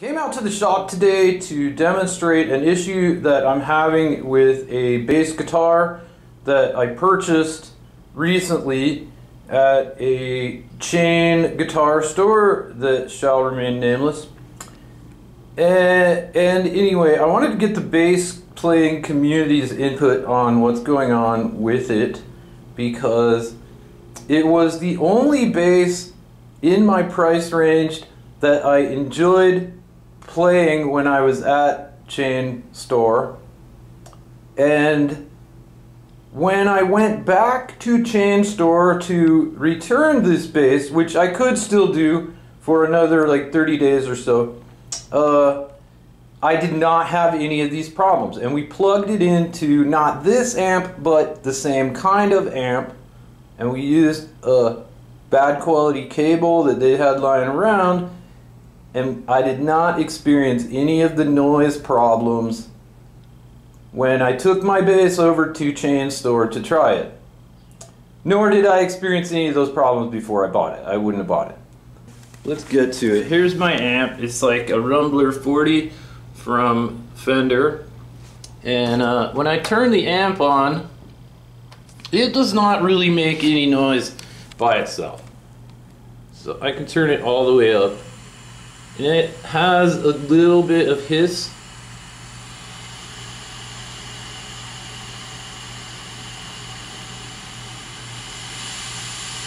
Came out to the shop today to demonstrate an issue that I'm having with a bass guitar that I purchased recently at a chain guitar store that shall remain nameless. And, and anyway, I wanted to get the bass playing community's input on what's going on with it because it was the only bass in my price range that I enjoyed playing when I was at chain store. And when I went back to chain store to return this bass, which I could still do for another like 30 days or so, uh, I did not have any of these problems. And we plugged it into not this amp, but the same kind of amp. And we used a bad quality cable that they had lying around and I did not experience any of the noise problems when I took my bass over to Chain Store to try it. Nor did I experience any of those problems before I bought it. I wouldn't have bought it. Let's get to it. Here's my amp. It's like a Rumble 40 from Fender. And uh, when I turn the amp on, it does not really make any noise by itself. So I can turn it all the way up and it has a little bit of hiss.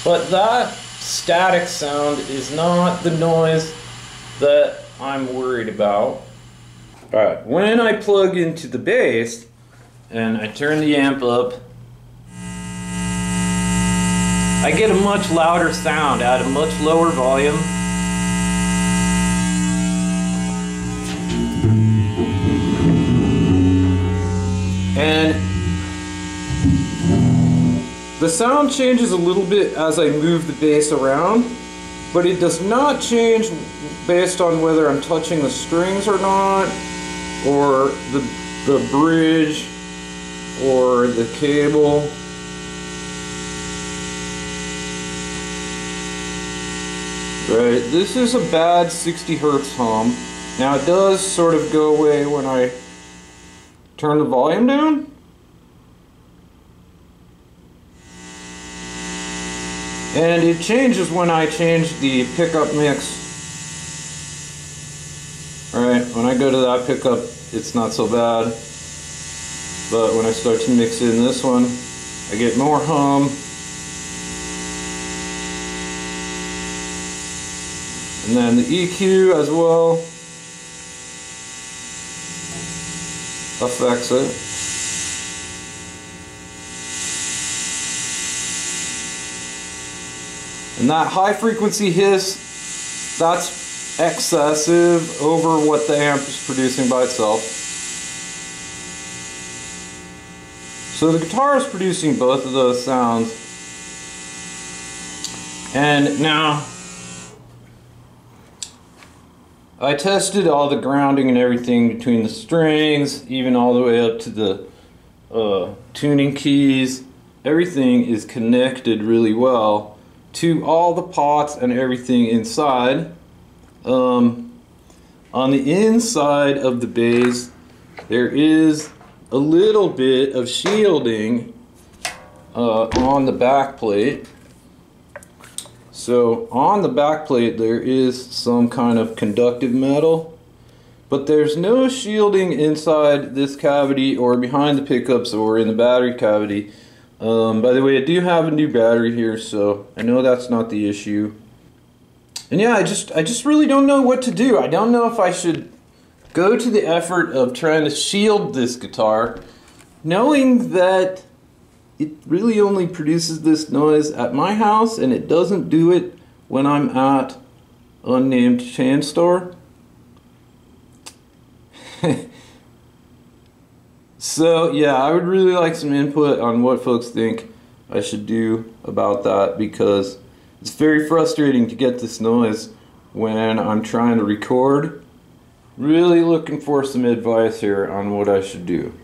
But that static sound is not the noise that I'm worried about. Alright, when I plug into the bass and I turn the amp up, I get a much louder sound at a much lower volume. The sound changes a little bit as I move the bass around, but it does not change based on whether I'm touching the strings or not, or the, the bridge, or the cable. Right, this is a bad 60 hertz hum. Now it does sort of go away when I turn the volume down. And it changes when I change the pickup mix. Alright, when I go to that pickup, it's not so bad. But when I start to mix in this one, I get more hum. And then the EQ as well. affects it. And that high frequency hiss, that's excessive over what the amp is producing by itself. So the guitar is producing both of those sounds. And now I tested all the grounding and everything between the strings, even all the way up to the uh, tuning keys. Everything is connected really well to all the pots and everything inside. Um, on the inside of the bass, there is a little bit of shielding uh, on the back plate. So on the back plate there is some kind of conductive metal, but there's no shielding inside this cavity or behind the pickups or in the battery cavity. Um, by the way, I do have a new battery here, so I know that's not the issue. And yeah, I just I just really don't know what to do. I don't know if I should go to the effort of trying to shield this guitar, knowing that it really only produces this noise at my house and it doesn't do it when I'm at unnamed chain store. so yeah, I would really like some input on what folks think I should do about that because it's very frustrating to get this noise when I'm trying to record. Really looking for some advice here on what I should do.